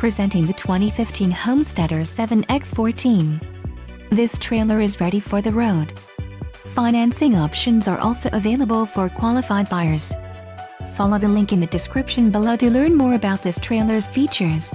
Presenting the 2015 Homesteader 7X14. This trailer is ready for the road. Financing options are also available for qualified buyers. Follow the link in the description below to learn more about this trailer's features.